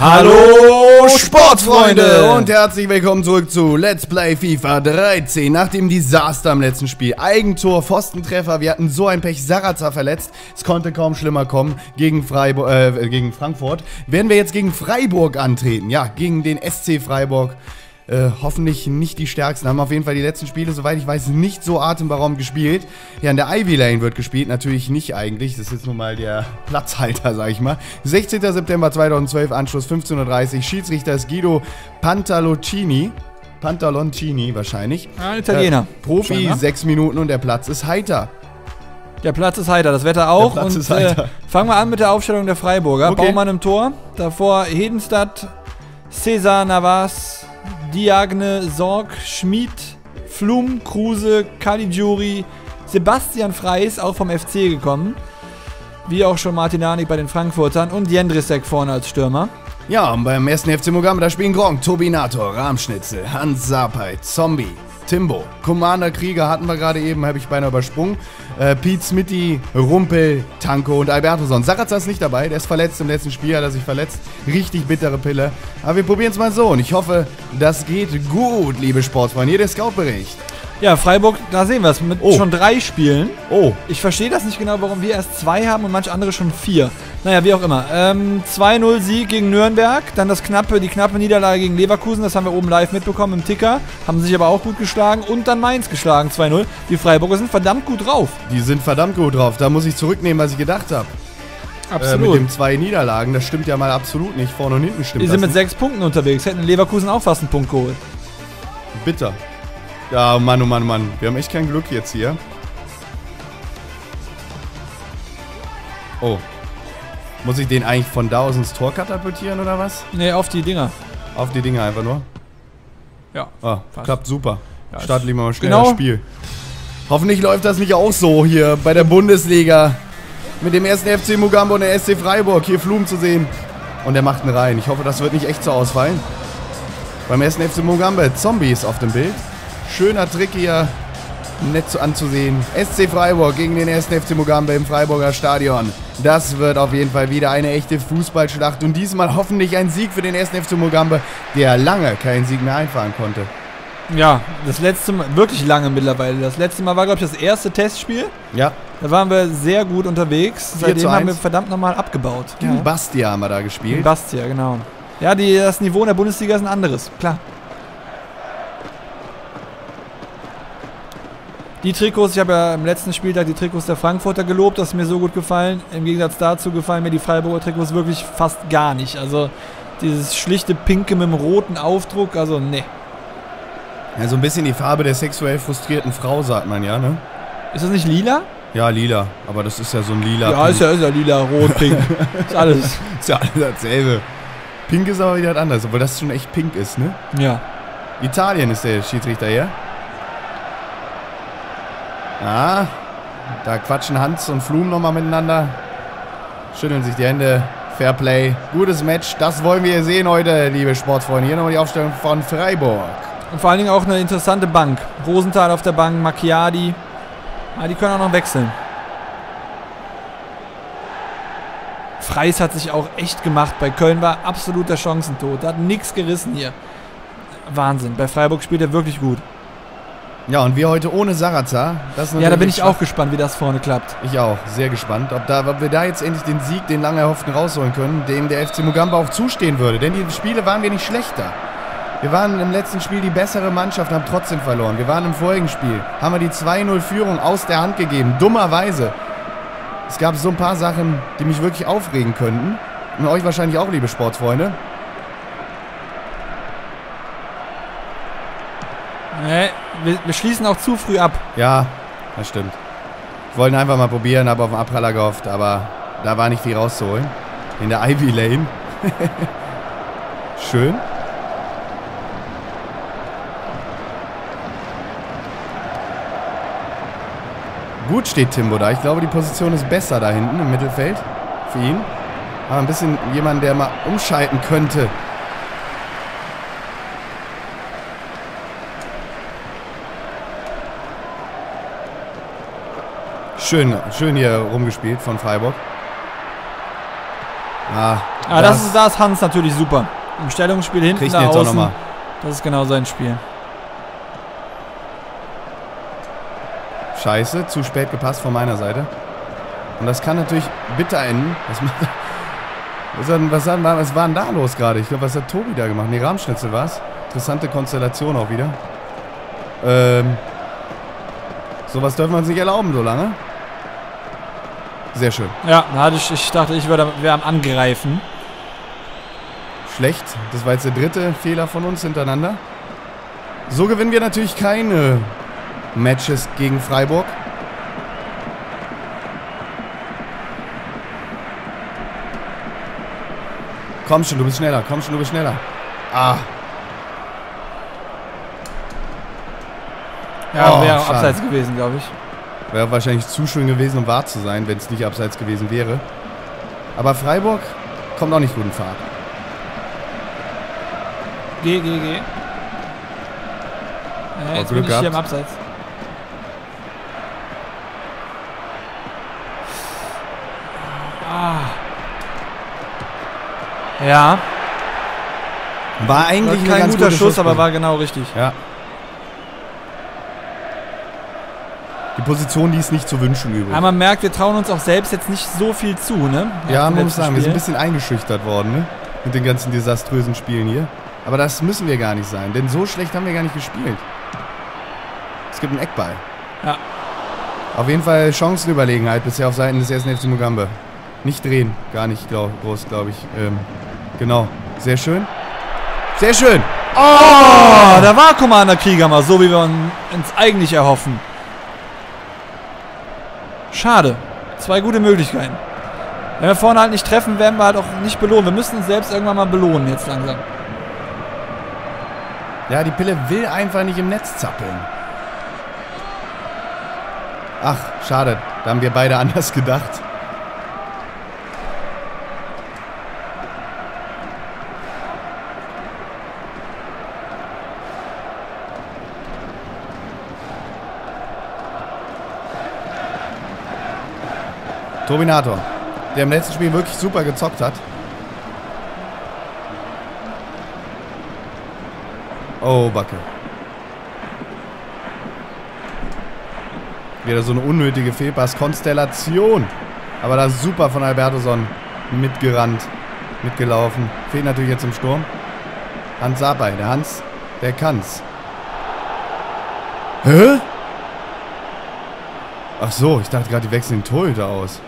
Hallo Sportfreunde und herzlich willkommen zurück zu Let's Play FIFA 13. Nach dem Desaster im letzten Spiel, Eigentor, Pfostentreffer, wir hatten so ein Pech, Sarazar verletzt, es konnte kaum schlimmer kommen gegen, Freiburg, äh, gegen Frankfurt. Werden wir jetzt gegen Freiburg antreten, ja, gegen den SC Freiburg. Äh, hoffentlich nicht die stärksten. Haben auf jeden Fall die letzten Spiele, soweit ich weiß, nicht so atemberaubend gespielt. Ja, in der Ivy Lane wird gespielt. Natürlich nicht eigentlich. Das ist jetzt nun mal der Platzhalter, sag ich mal. 16. September 2012, Anschluss 15.30 Uhr. Schiedsrichter ist Guido Pantalocini. Pantaloncini wahrscheinlich. Ein Italiener. Äh, Profi, Scheinbar. 6 Minuten und der Platz ist heiter. Der Platz ist heiter, das Wetter auch. Der Platz und ist heiter. Äh, fangen wir an mit der Aufstellung der Freiburger. Okay. Baumann im Tor. Davor Hedenstadt, Cesar Navas, Diagne, Sorg, Schmid, Flum, Kruse, Caligiuri, Sebastian Freis, auch vom FC gekommen. Wie auch schon Martinanik bei den Frankfurtern und Jendrisek vorne als Stürmer. Ja, und beim ersten FC Mogambe, da spielen Gronk, Turbinator, Rahmschnitzel, Hans Sapai, Zombie, Timbo, Commander Krieger hatten wir gerade eben, habe ich beinahe übersprungen. Äh, Pete Smitty, Rumpel, Tanko und Albertoson. Sarazar ist nicht dabei, der ist verletzt im letzten Spiel, hat er sich verletzt. Richtig bittere Pille. Aber wir probieren es mal so und ich hoffe, das geht gut, liebe Sportsfreunde. Hier der Scoutbericht. Ja, Freiburg, da sehen wir es, mit Oh. schon drei Spielen. Oh, Ich verstehe das nicht genau, warum wir erst zwei haben und manche andere schon vier. Naja, wie auch immer. Ähm, 2-0 Sieg gegen Nürnberg, dann das knappe, die knappe Niederlage gegen Leverkusen, das haben wir oben live mitbekommen im Ticker, haben sich aber auch gut geschlagen und dann Mainz geschlagen, 2-0. Die Freiburger sind verdammt gut drauf. die sind verdammt gut drauf. Da muss ich zurücknehmen, was ich gedacht habe. Äh, mit den zwei Niederlagen, das stimmt ja mal absolut nicht. Vorne und hinten stimmt die sind mit nicht. sechs Punkten unterwegs, hätten Leverkusen auch fast einen Punkt geholt. Bitter. Ja, Mann, oh Mann, oh Mann. Wir haben echt kein Glück jetzt hier. Oh. Muss ich den eigentlich von da aus ins Tor katapultieren oder was? Nee, auf die Dinger. Auf die Dinger einfach nur. Ja. Ah, Fast. klappt super. Ja, Starten lieber mal schnell genau. das Spiel. Hoffentlich läuft das nicht auch so hier bei der Bundesliga. Mit dem ersten FC Mugambo und der SC Freiburg. Hier Flum zu sehen. Und er macht ihn rein. Ich hoffe, das wird nicht echt so ausfallen. Beim ersten FC Mugambe Zombies auf dem Bild. Schöner Trick hier. Nett zu anzusehen. SC Freiburg gegen den ersten FC Mugambe im Freiburger Stadion. Das wird auf jeden Fall wieder eine echte Fußballschlacht. Und diesmal hoffentlich ein Sieg für den ersten FC Mugambe, der lange keinen Sieg mehr einfahren konnte. Ja, das letzte Mal, wirklich lange mittlerweile. Das letzte Mal war, glaube ich, das erste Testspiel. Ja, Da waren wir sehr gut unterwegs. 4 Seitdem haben wir 1. verdammt nochmal abgebaut. gegen Bastia haben wir da Gegen gespielt. Bastia, genau. Ja, die, das Niveau in der Bundesliga ist ein anderes, klar. Die Trikots, ich habe ja im letzten Spieltag die Trikots der Frankfurter gelobt, das ist mir so gut gefallen. Im Gegensatz dazu gefallen mir die Freiburger Trikots wirklich fast gar nicht. Also dieses schlichte Pinke mit dem roten Aufdruck, also ne. Ja, so ein bisschen die Farbe der sexuell frustrierten Frau, sagt man ja, ne? Ist das nicht lila? Ja, lila. Aber das ist ja so ein lila. Ja, ist ja, ist ja lila, rot, pink. ist alles. ist ja alles dasselbe. Pink ist aber wieder was anderes, obwohl das schon echt pink ist, ne? Ja. Italien ist der Schiedsrichter hier. Ah, da quatschen Hans und Flum nochmal miteinander. Schütteln sich die Hände. Fair Play. Gutes Match. Das wollen wir sehen heute, liebe Sportfreunde. Hier nochmal die Aufstellung von Freiburg. Und vor allen Dingen auch eine interessante Bank. Rosenthal auf der Bank, Macchiadi. Ah, die können auch noch wechseln. Freis hat sich auch echt gemacht. Bei Köln war absoluter Chancentod. Hat nichts gerissen hier. Wahnsinn. Bei Freiburg spielt er wirklich gut. Ja, und wir heute ohne ist Ja, da bin ich auch gespannt, wie das vorne klappt. Ich auch, sehr gespannt, ob, da, ob wir da jetzt endlich den Sieg, den lange erhofften, rausholen können, dem der FC Mugamba auch zustehen würde. Denn die Spiele waren wir nicht schlechter. Wir waren im letzten Spiel die bessere Mannschaft, haben trotzdem verloren. Wir waren im vorigen Spiel, haben wir die 2-0-Führung aus der Hand gegeben, dummerweise. Es gab so ein paar Sachen, die mich wirklich aufregen könnten. Und euch wahrscheinlich auch, liebe Sportsfreunde. Nee, wir, wir schließen auch zu früh ab. Ja, das stimmt. Ich wollte einfach mal probieren, habe auf den Abpraller gehofft, aber da war nicht viel rauszuholen. In der Ivy Lane. Schön. Gut steht Timbo da. Ich glaube, die Position ist besser da hinten im Mittelfeld. Für ihn. Aber ein bisschen jemand, der mal umschalten könnte. Schön, schön hier rumgespielt von Freiburg. Ah, ah das, das, ist, da ist Hans natürlich super. Im Stellungsspiel hinten da außen. Das ist genau sein Spiel. Scheiße, zu spät gepasst von meiner Seite. Und das kann natürlich bitter enden. Was, was, was, was war denn da los gerade? Ich glaube, was hat Tobi da gemacht? Ne, Rahmschnitzel war es. Interessante Konstellation auch wieder. Ähm, sowas dürfen wir uns nicht erlauben so lange. Sehr schön. Ja, ich, ich dachte, ich wäre am Angreifen. Schlecht. Das war jetzt der dritte Fehler von uns hintereinander. So gewinnen wir natürlich keine Matches gegen Freiburg. Komm schon, du bist schneller. Komm schon, du bist schneller. Ah. Ja, oh, wäre abseits gewesen, glaube ich. Wäre wahrscheinlich zu schön gewesen, um wahr zu sein, wenn es nicht abseits gewesen wäre. Aber Freiburg kommt auch nicht gut in Fahrt. Geh, geh, geh. Ja, jetzt bin ich hier im Abseits. Ah. Ja. War eigentlich war kein guter Schuss, aber war genau richtig. Ja. Position, die ist nicht zu wünschen übrig. Aber man merkt, wir trauen uns auch selbst jetzt nicht so viel zu, ne? Ja, man muss sagen, Spiel. wir sind ein bisschen eingeschüchtert worden, ne? Mit den ganzen desaströsen Spielen hier. Aber das müssen wir gar nicht sein, denn so schlecht haben wir gar nicht gespielt. Es gibt einen Eckball. Ja. Auf jeden Fall Chancenüberlegenheit bisher auf Seiten des ersten FC Mugambe. Nicht drehen, gar nicht glaub, groß, glaube ich. Ähm, genau, sehr schön. Sehr schön. Oh, oh, da war Commander Krieger mal so, wie wir uns eigentlich erhoffen. Schade. Zwei gute Möglichkeiten. Wenn wir vorne halt nicht treffen, werden wir halt auch nicht belohnt. Wir müssen uns selbst irgendwann mal belohnen jetzt langsam. Ja, die Pille will einfach nicht im Netz zappeln. Ach, schade. Da haben wir beide anders gedacht. Turbinator, der im letzten Spiel wirklich super gezockt hat. Oh, Backe. Wieder so eine unnötige Fehlpass-Konstellation. Aber da super von Albertoson mitgerannt, mitgelaufen. Fehlt natürlich jetzt im Sturm. Hans Sabay, der Hans, der kann's. Hä? Ach so, ich dachte gerade, die wechseln den Torhüter aus.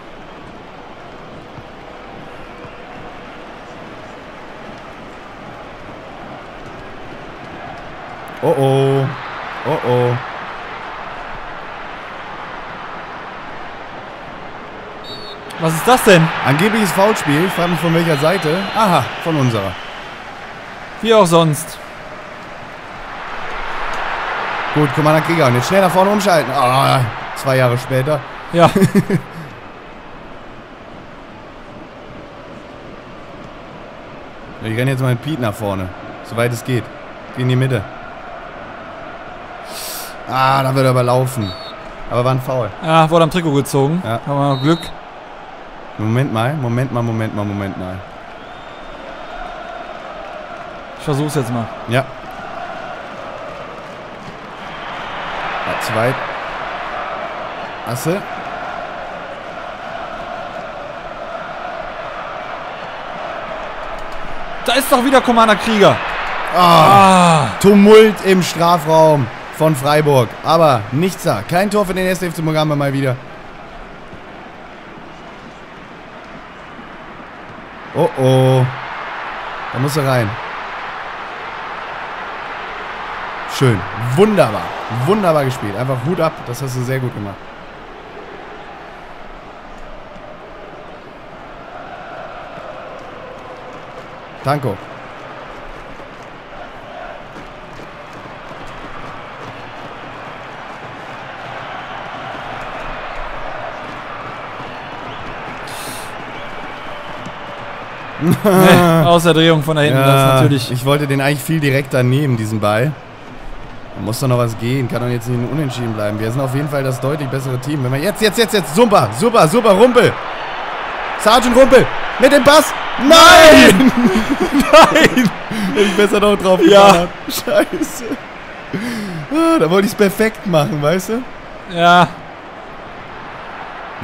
Oh oh. Oh oh. Was ist das denn? Angebliches Foulspiel. Ich frage mich von welcher Seite. Aha, von unserer. Wie auch sonst. Gut, Commander Krieger. Und jetzt schnell nach vorne umschalten. Oh, zwei Jahre später. Ja. ich renne jetzt mal mit Pete nach vorne. Soweit es geht. Geh in die Mitte. Ah, da wird er überlaufen. Aber war ein Foul. Ja, wurde am Trikot gezogen. Ja. Haben wir noch Glück. Moment mal, Moment mal, Moment mal, Moment mal. Ich versuch's jetzt mal. Ja. ja zwei. Asse. Da ist doch wieder Commander Krieger. Ah, ah. Tumult im Strafraum von Freiburg. Aber nichts da. Kein Tor für den SFC Mugambe mal wieder. Oh oh. Da muss er rein. Schön. Wunderbar. Wunderbar gespielt. Einfach Hut ab. Das hast du sehr gut gemacht. Tanko. nee, Außerdrehung von da hinten, ja, das natürlich. Ich wollte den eigentlich viel direkter nehmen, diesen Ball. Da muss doch noch was gehen, kann doch jetzt nicht unentschieden bleiben. Wir sind auf jeden Fall das deutlich bessere Team. Wenn wir jetzt, jetzt, jetzt, jetzt, super, super, super, Rumpel. Sergeant Rumpel mit dem Pass. Nein! Nein! Hätte ich besser noch drauf Ja. Scheiße. Ah, Da wollte ich es perfekt machen, weißt du? Ja.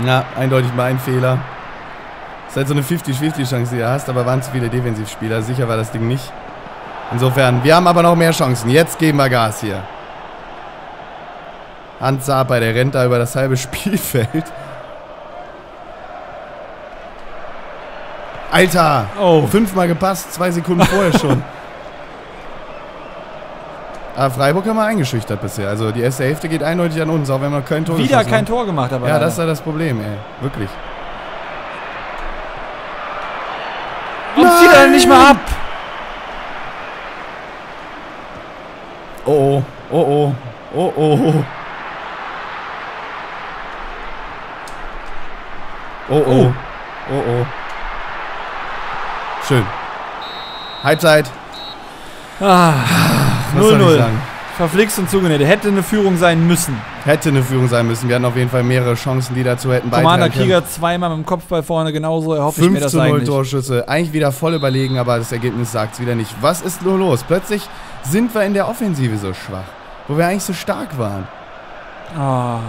Ja, eindeutig mein Fehler. Ist halt so eine 50-50-Chance, die du hast, aber waren zu viele Defensivspieler. Sicher war das Ding nicht. Insofern, wir haben aber noch mehr Chancen. Jetzt geben wir Gas hier. Hans Saper, der rennt da über das halbe Spielfeld. Alter! Oh. Fünfmal gepasst, zwei Sekunden vorher schon. Aber Freiburg haben wir eingeschüchtert bisher. Also die erste Hälfte geht eindeutig an uns, auch wenn wir noch kein Tor Wieder geschossen kein haben. Tor gemacht, aber. Ja, das ist ja das Problem, ey. Wirklich. Warum zieht er denn nicht mal ab? Oh oh, oh oh, oh oh. Oh oh, oh oh. Schön. Halbzeit. Ah, Was soll ich 0-0. Verflixt und zugenäht. Hätte eine Führung sein müssen. Hätte eine Führung sein müssen. Wir hatten auf jeden Fall mehrere Chancen, die dazu hätten Commander beitragen können. Krieger zweimal mit dem Kopfball vorne genauso. Erhoffe ich 5 mir das zu 0 eigentlich. Torschüsse. Eigentlich wieder voll überlegen, aber das Ergebnis sagt es wieder nicht. Was ist nur los? Plötzlich sind wir in der Offensive so schwach. Wo wir eigentlich so stark waren. Ah.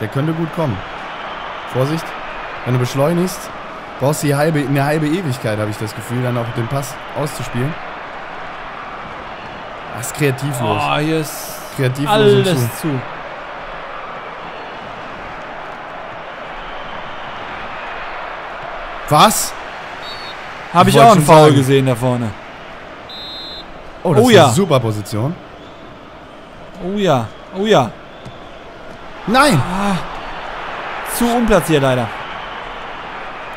Der könnte gut kommen. Vorsicht, wenn du beschleunigst, brauchst du die halbe, eine halbe Ewigkeit, habe ich das Gefühl, dann auch den Pass auszuspielen. Das ist kreativlos. Oh, hier ist kreativlos alles hinzu. zu. Was? Habe Ich ich, auch einen Foul sagen. gesehen da vorne. Oh, das Oh ist ja. eine super Position. Oh ja. Oh ja. Nein! Zu unplatziert leider.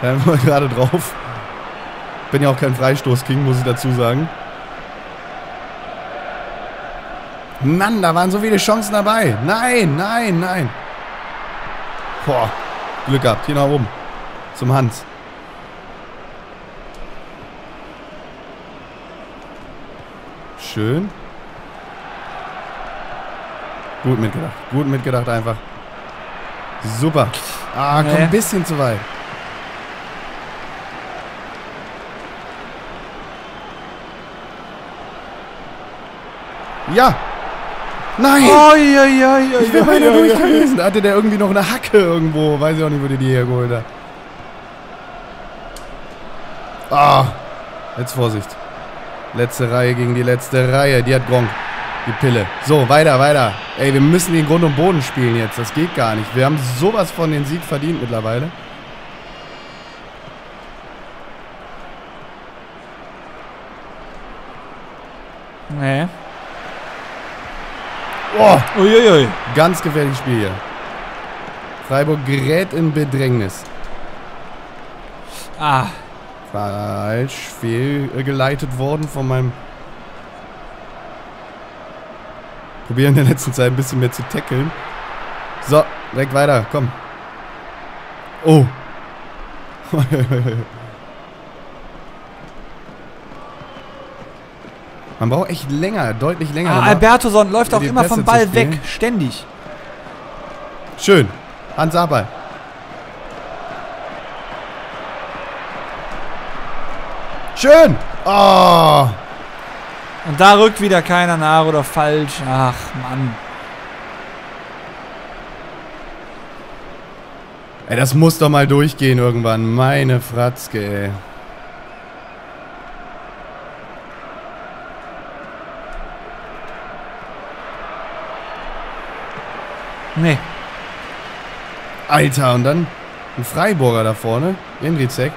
Da war gerade drauf. Bin ja auch kein Freistoß-King, muss ich dazu sagen. Mann, da waren so viele Chancen dabei. Nein, nein, nein. Boah, Glück gehabt. Hier nach oben. Zum Hans. Schön. Gut mitgedacht. Gut mitgedacht einfach. Super. Ah, komm Nee. ein bisschen zu weit. Ja. Nein. Oi, oi, oi, ich bin oi, beinahe durch gewesen. Hatte der irgendwie noch eine Hacke irgendwo. Weiß ich auch nicht, wo der die hergeholt hat. Ah. Jetzt Vorsicht. Letzte Reihe gegen die letzte Reihe. Die hat Gronk. Die Pille. So, weiter, weiter. Ey, wir müssen den Grund und Boden spielen jetzt. Das geht gar nicht. Wir haben sowas von den Sieg verdient mittlerweile. Nee. Oh, Uiuiui. ganz gefährliches Spiel hier. Freiburg gerät in Bedrängnis. Ah. Falsch. Fehlgeleitet worden von meinem... Probieren in der letzten Zeit ein bisschen mehr zu tackeln. So, direkt weiter. Komm. Oh. Man braucht echt länger, deutlich länger. ah Albertoson läuft auch immer Pässe vom Ball weg. Ständig. Schön. Hans Abel. Schön. Oh. Und da rückt wieder keiner nach oder falsch. Ach, Mann. Ey, das muss doch mal durchgehen irgendwann. Meine Fratzke, ey. Nee. Alter, und dann ein Freiburger da vorne. Jendrizek.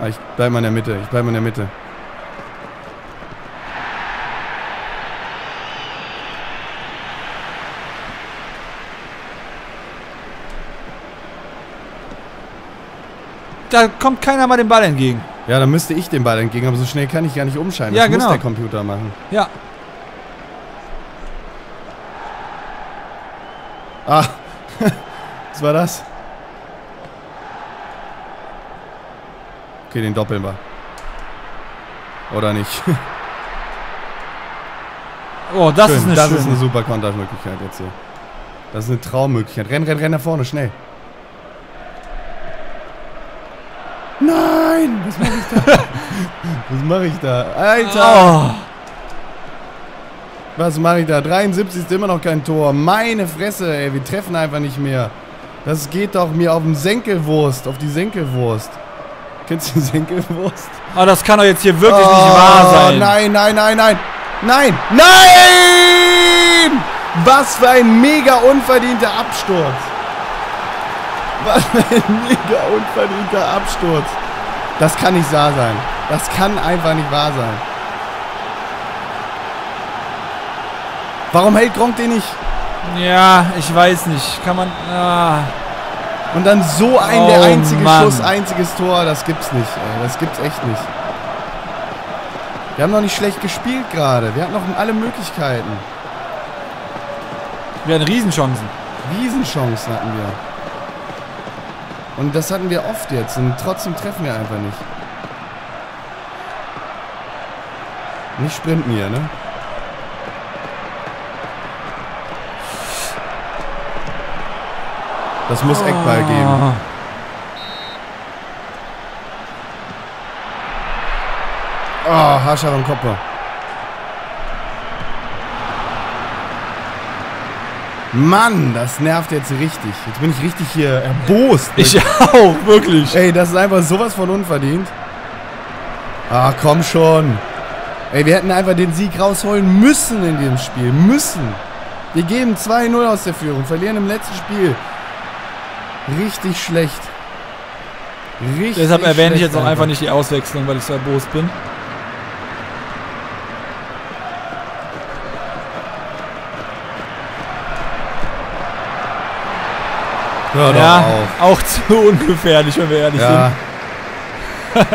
Ah, ich bleib mal in der Mitte. Ich bleib mal in der Mitte. Da kommt keiner mal den Ball entgegen. Ja, dann müsste ich den Ball entgegen, aber so schnell kann ich gar nicht umschalten. Ja, das genau. muss der Computer machen. Ja. Ah, was war das? Okay, den doppeln wir. Oder nicht? Oh, das Schön, ist eine das schöne. ist eine super Kontermöglichkeit jetzt hier. Das ist eine Traummöglichkeit. Renn, renn, renn nach vorne, schnell. Nein! Was mache ich da? was mache ich da? Alter! oh. Was mache ich da? 73 ist immer noch kein Tor. Meine Fresse, ey. Wir treffen einfach nicht mehr. Das geht doch mir auf den Senkelwurst. Auf die Senkelwurst. Kennst du Senkelwurst? oh, das kann doch jetzt hier wirklich nicht wahr sein. Oh, Nein, nein, nein, nein. Nein! Nein! Was für ein mega unverdienter Absturz. Was für ein mega unverdienter Absturz. Das kann nicht wahr sein. Das kann einfach nicht wahr sein. Warum hält Gronk den nicht? Ja, ich weiß nicht. Kann man. Ah. Und dann so ein, Oh, der einzige Mann. Schuss, einziges Tor, das gibt's nicht. Ey. Das gibt's echt nicht. Wir haben noch nicht schlecht gespielt gerade. Wir hatten noch alle Möglichkeiten. Wir hatten Riesenchancen. Riesenchancen hatten wir. Und das hatten wir oft jetzt. Und trotzdem treffen wir einfach nicht. Nicht sprinten hier, ne? Das muss Eckball geben. Ah. Oh, haarscharf am Kopf. Mann, das nervt jetzt richtig. Jetzt bin ich richtig hier erbost. Ich auch, wirklich. Ey, das ist einfach sowas von unverdient. Ah, komm schon. Ey, wir hätten einfach den Sieg rausholen müssen in diesem Spiel. Müssen. Wir geben 2-0 aus der Führung, verlieren im letzten Spiel. Richtig schlecht. Richtig Deshalb erwähne ich jetzt auch einfach nicht die Auswechslung, weil ich so erbost bin. Hör doch ja, auf. auch zu ungefährlich, wenn wir ehrlich Ja, sind.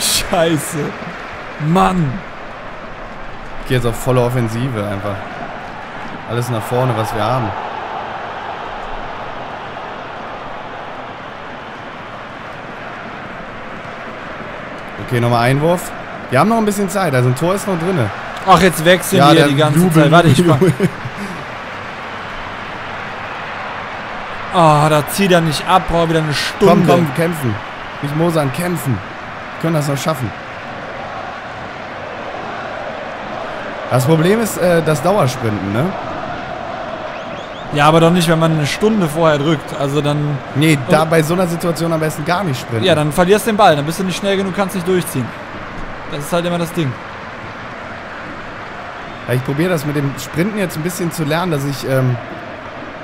Scheiße. Mann. ich geh jetzt auf volle Offensive einfach. Alles nach vorne, was wir haben. Okay, nochmal Einwurf. Wir haben noch ein bisschen Zeit, also ein Tor ist noch drin. Ach, jetzt wechseln wir der die ganze Jubel, Zeit. Warte, ich mach. Jubel. Oh, da zieht er nicht ab, braucht wieder eine Stunde. Komm, komm, kämpfen. Nicht Mosan, kämpfen. Wir können das noch schaffen. Das Problem ist äh, das Dauersprinten, ne? Ja, aber doch nicht, wenn man eine Stunde vorher drückt. Also dann. Nee, da bei so einer Situation am besten gar nicht sprinten. Ja, dann verlierst du den Ball. Dann bist du nicht schnell genug, kannst nicht durchziehen. Das ist halt immer das Ding. Ja, ich probiere das mit dem Sprinten jetzt ein bisschen zu lernen, dass ich ähm,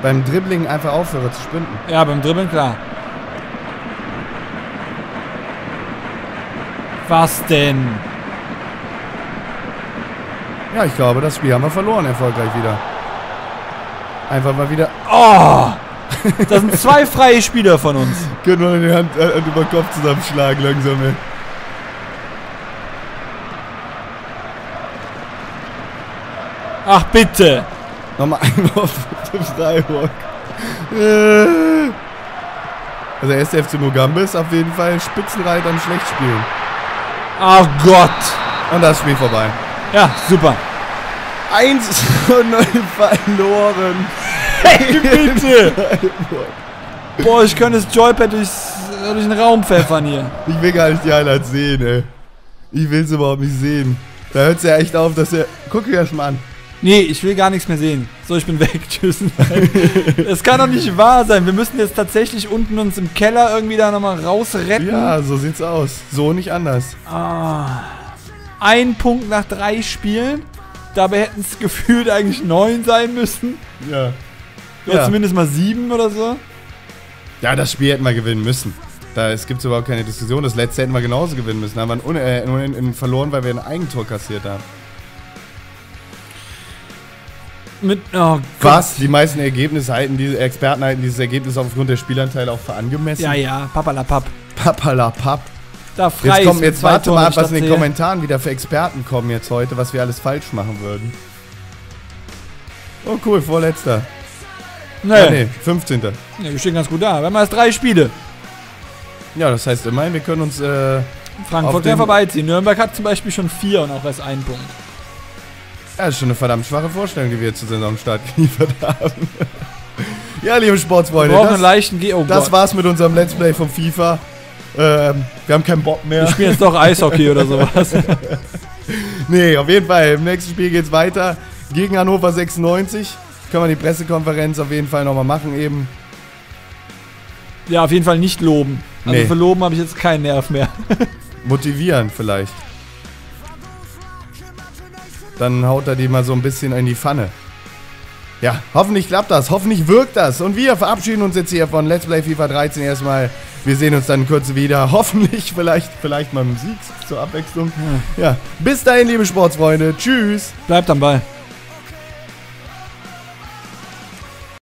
beim Dribbling einfach aufhöre zu sprinten. Ja, beim Dribbeln klar. Was denn? Ja, ich glaube, das Spiel haben wir verloren erfolgreich wieder. Einfach mal wieder. Oh! Das sind zwei freie Spieler von uns. Können wir die Hand, äh, über den Kopf zusammenschlagen langsam, ey. Ach bitte! Nochmal Einwurf mit dem Freiburg. Also der erste FC Mugambe ist auf jeden Fall Spitzenreiter im Schlechtspielen. Oh Gott! Und das Spiel vorbei. Ja, super. 1 zu 0 verloren. Hey, bitte! Boah, ich könnte das Joypad durchs, durch den Raum pfeffern hier. Ich will gar nicht die Highlights sehen, ey. Ich will es überhaupt nicht sehen. Da hört es ja echt auf, dass er... Guck dir das mal an. Nee, ich will gar nichts mehr sehen. So, ich bin weg. Tschüss. Es kann doch nicht wahr sein. Wir müssen jetzt tatsächlich unten uns im Keller irgendwie da nochmal rausretten. Ja, so sieht's aus. So nicht anders. Ah. Ein Punkt nach drei Spielen. Dabei hätten es gefühlt eigentlich neun sein müssen. Ja. Oder Ja. zumindest mal sieben oder so. Ja, das Spiel hätten wir gewinnen müssen. Da es gibt überhaupt keine Diskussion. Das letzte hätten wir genauso gewinnen müssen. Da haben wir ein Un äh, verloren, weil wir ein Eigentor kassiert haben. Mit, oh Was? Die meisten Ergebnisse halten, diese Experten halten dieses Ergebnis aufgrund der Spielanteile auch für angemessen. Ja, ja, papalapap. Papalapap. Da frei Jetzt, kommt, jetzt warte Toren, mal ab, was in den. Kommentaren wieder für Experten kommen jetzt heute, was wir alles falsch machen würden. Oh cool, vorletzter. Nee, Ah, nee, 15. nee, wir stehen ganz gut da. Wir haben erst drei Spiele. Ja, das heißt immerhin, wir können uns äh, Frankfurt kann vorbeiziehen. Nürnberg hat zum Beispiel schon vier und auch erst einen Punkt. Ja, das ist schon eine verdammt schwache Vorstellung, die wir jetzt zu Saisonstart geliefert haben. ja, liebe Sportsfreunde, Wir brauchen einen das, leichten G. Oh das Gott. war's mit unserem Let's Play von FIFA. Ähm, wir haben keinen Bock mehr. Wir spielen jetzt doch Eishockey oder sowas. Nee, auf jeden Fall. Im nächsten Spiel geht's weiter. Gegen Hannover 96. Können wir die Pressekonferenz auf jeden Fall nochmal machen eben. ja, auf jeden Fall nicht loben. Also Nee. für loben habe ich jetzt keinen Nerv mehr. Motivieren vielleicht. Dann haut er die mal so ein bisschen in die Pfanne. Ja, hoffentlich klappt das. Hoffentlich wirkt das. Und wir verabschieden uns jetzt hier von Let's Play FIFA 13 erstmal. Wir sehen uns dann Kürze wieder. Hoffentlich, vielleicht, vielleicht mal Musik zur Abwechslung. Ja, bis dahin, liebe Sportsfreunde. Tschüss. Bleibt am Ball.